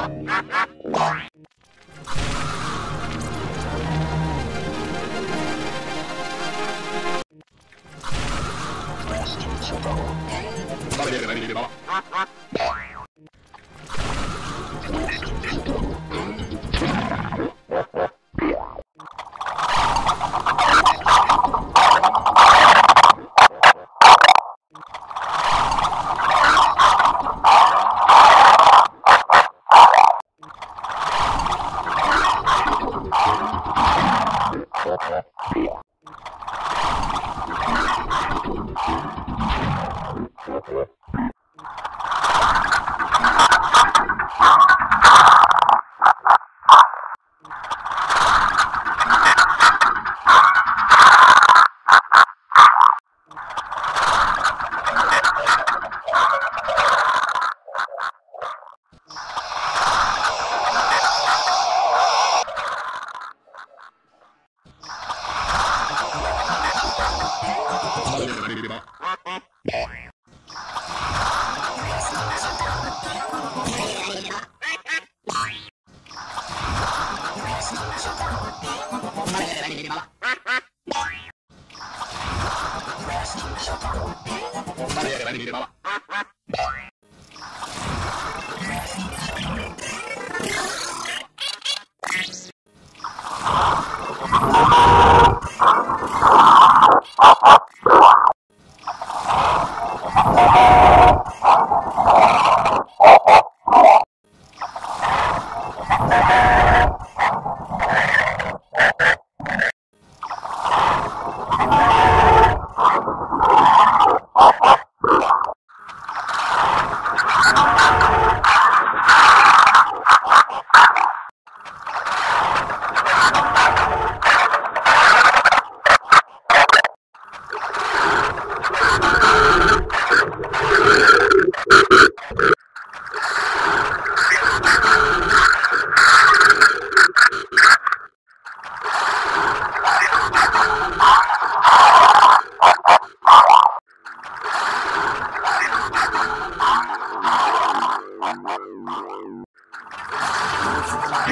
Rest to the bone. Thank you. Bye.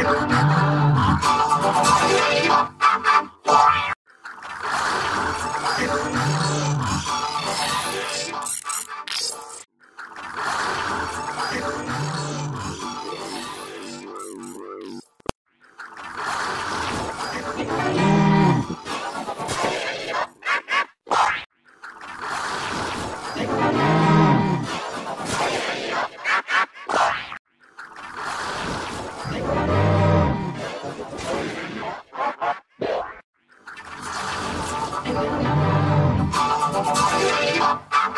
Thank you. Thank you.